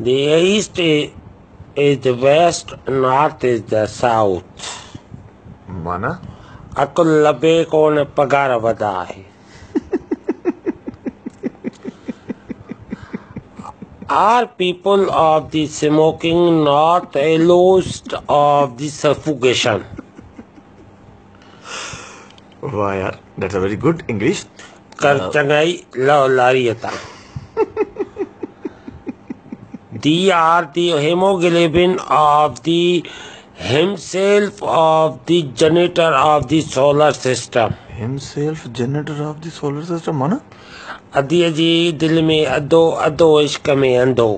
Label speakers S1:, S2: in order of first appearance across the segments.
S1: The east is, is the west, north is the south.
S2: माना
S1: अकुल लबे कोन पगार वधा आहे Are people of the smoking not allost of the suffocation?
S2: वाह यार that's a very good English
S1: कर चङाई love लारीअ The are the hemoglobin of the himself of the generator of the solar system
S2: himself generator of the solar system माना
S1: अदिया जी दिल में अदो अदो इश्क में अंधो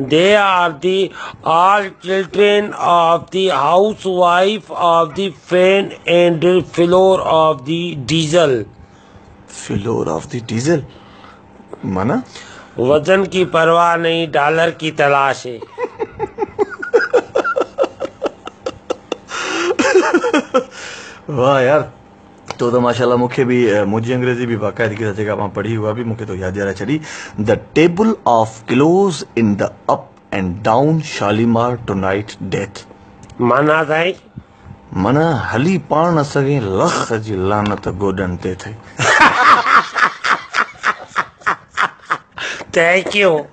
S1: they are the all children of the house wife of the fan and floor of the diesel
S2: floor of the diesel माना
S1: वज़न की परवाह नहीं डॉलर की तलाश। है
S2: वाह यार। तो त माशाल्लाह मूंखे बि अ, मुंहिंजी अंग्रेज़ी बि बाक़ाइदगी सां जेका माँ पढ़ी उहा बि मूंखे तो यादि ॾियारे छॾी the table of close in the up and down Shalimar tonight death
S1: माना साईं
S2: माना हली पाण न सघे लख जी लानत गोॾनि ते थिए
S1: Thank you.